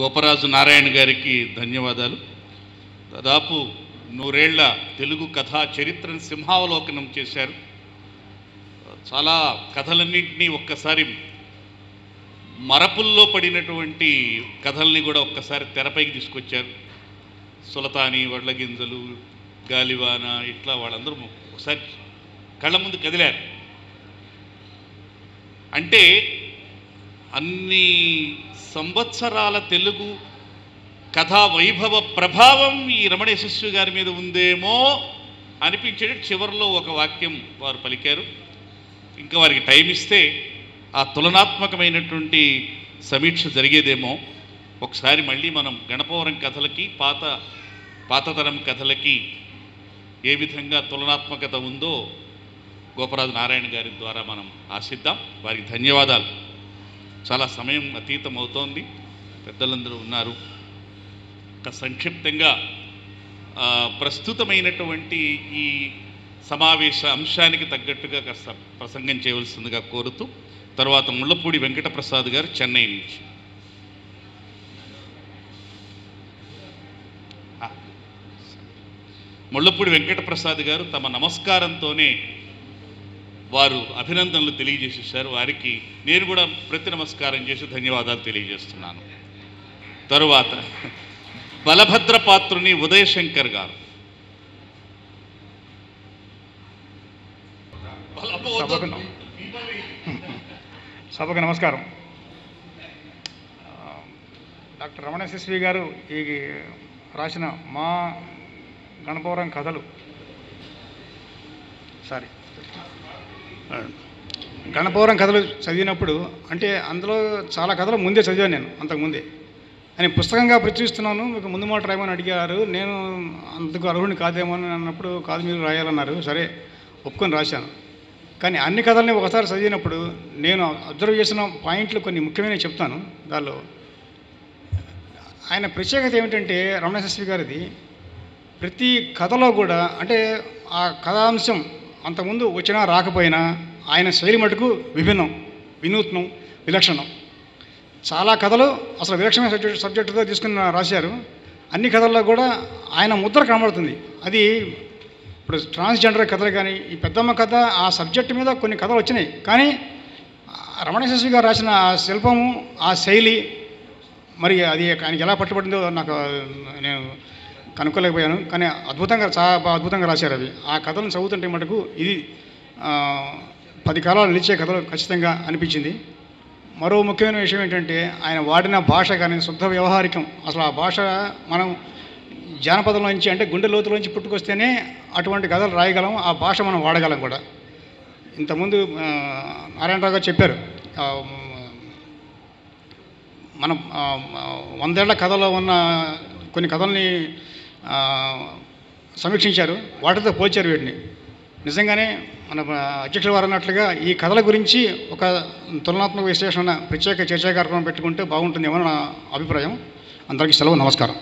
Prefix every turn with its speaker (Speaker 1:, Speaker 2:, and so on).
Speaker 1: గోపరాజు నారాయణ గారికి ధన్యవాదాలు. దాదాపు నూరేళ్ళ తెలుగు కథా చరిత్రను సింహావలోకనం చేశారు. చాలా కథలన్నింటినీ ఒక్కసారి మరపుల్లో పడినటువంటి కథల్ని కూడా ఒక్కసారి తెరపైకి తీసుకొచ్చారు. సులతాని వడ్లగింజలు గాలివాన ఇట్లా వాళ్ళందరూ ఒకసారి కళ్ళ ముందు కదిలారు. అంటే అన్ని సంవత్సరాల తెలుగు కథా వైభవ ప్రభావం ఈ రమణ యశస్వి గారి మీద ఉందేమో అనిపించేటట్టు చివరిలో ఒక వాక్యం వారు పలికారు. ఇంకా వారికి టైం ఇస్తే ఆ తులనాత్మకమైనటువంటి సమీక్ష జరిగేదేమో. ఒకసారి మళ్ళీ మనం గణపవరం కథలకి పాత పాతతరం కథలకి ఏ విధంగా తులనాత్మకత ఉందో గోపరాజు నారాయణ గారి ద్వారా మనం ఆశిద్దాం. వారికి ధన్యవాదాలు. చాలా సమయం అతీతం అవుతోంది పెద్దలందరూ ఉన్నారు. సంక్షిప్తంగా ప్రస్తుతమైనటువంటి ఈ సమావేశ అంశానికి తగ్గట్టుగా కాస్త ప్రసంగం చేయవలసిందిగా కోరుతూ తర్వాత ముళ్ళపూడి వెంకటప్రసాద్ గారు చెన్నై నుంచి. ముళ్ళపూడి వెంకటప్రసాద్ గారు తమ నమస్కారంతోనే వారు అభినందనలు తెలియజేసేసారు వారికి నేను కూడా ప్రతి నమస్కారం చేసి ధన్యవాదాలు తెలియజేస్తున్నాను. తరువాత బలభద్ర పాత్రుని ఉదయశంకర్ గారు.
Speaker 2: సభకు నమస్కారం. డాక్టర్ రమణ శిశ్వి గారు ఈ రాసిన మా గణపవరం కథలు. సారీ. గణపవరం కథలు చదివినప్పుడు అంటే అందులో చాలా కథలు ముందే చదివాను నేను అంతకుముందే అని పుస్తకంగా ప్రచురిస్తున్నాను మీకు ముందు మాట రాయమని అడిగారు నేను అంతకు అర్హుడిని కాదేమో అని అన్నప్పుడు కాదు మీరు రాయాలన్నారు సరే ఒప్పుకొని రాశాను. కానీ అన్ని కథల్ని ఒకసారి చదివినప్పుడు నేను అబ్జర్వ్ చేసిన పాయింట్లు కొన్ని ముఖ్యమైనవి చెప్తాను దానిలో. ఆయన ప్రత్యేకత ఏమిటంటే రమణశస్వి గారిది ప్రతి కథలో కూడా అంటే ఆ కథాంశం అంతకుముందు వచ్చినా రాకపోయినా ఆయన శైలి మటుకు విభిన్నం వినూత్నం విలక్షణం. చాలా కథలు అసలు విలక్షణమైన సబ్జెక్ట్ సబ్జెక్టుతో తీసుకుని రాశారు. అన్ని కథల్లో కూడా ఆయన ముద్ర కనబడుతుంది. అది ఇప్పుడు ట్రాన్స్జెండర్ కథలు కానీ ఈ పెద్దమ్మ కథ ఆ సబ్జెక్ట్ మీద కొన్ని కథలు వచ్చినాయి. కానీ రమణ శశి గారు రాసిన ఆ శిల్పము ఆ శైలి మరి అది ఆయనకి ఎలా పట్టుబడిందో నాకు నేను కనుక్కోలేకపోయాను. కానీ అద్భుతంగా చాలా అద్భుతంగా రాశారు అవి. ఆ కథలను చదువుతుంటే మటుకు ఇది పది కాలాలు నిలిచే కథలు ఖచ్చితంగా అనిపించింది. మరో ముఖ్యమైన విషయం ఏంటంటే ఆయన వాడిన భాష కానీ శుద్ధ వ్యవహారికం. అసలు ఆ భాష మనం జానపదంలోంచి అంటే గుండె లోతులోంచి పుట్టుకొస్తేనే అటువంటి కథలు రాయగలం ఆ భాష మనం వాడగలం కూడా. ఇంతకుముందు నారాయణరావు గారు చెప్పారు మనం వందేళ్ళ కథలో ఉన్న కొన్ని కథల్ని సమీక్షించారు. వాటితో పోల్చారు వీటిని. నిజంగానే మన అధ్యక్షుల వారు అన్నట్లుగా ఈ కథల గురించి ఒక తులనాత్మక విశ్లేషణ ప్రత్యేక చర్చా కార్యక్రమం పెట్టుకుంటే బాగుంటుందేమో నా అభిప్రాయం. అందరికీ సెలవు నమస్కారం.